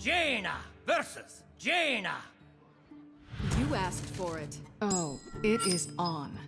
Jaina versus Jaina. You asked for it. Oh, it is on.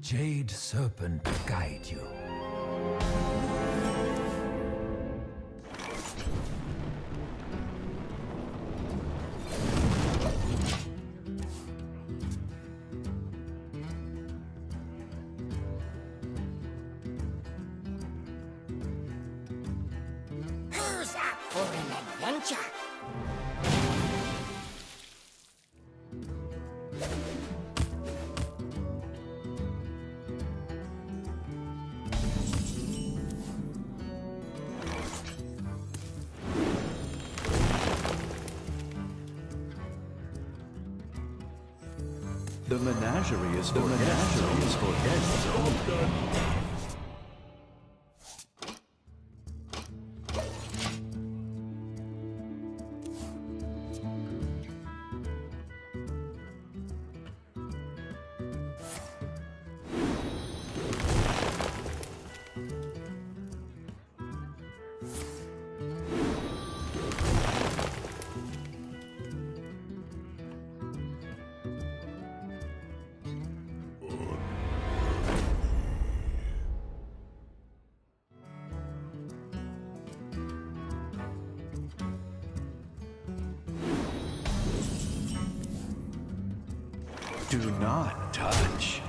Jade Serpent guide you. Who's up for an adventure? The menagerie is for the menagerie is for guests only. Do not touch.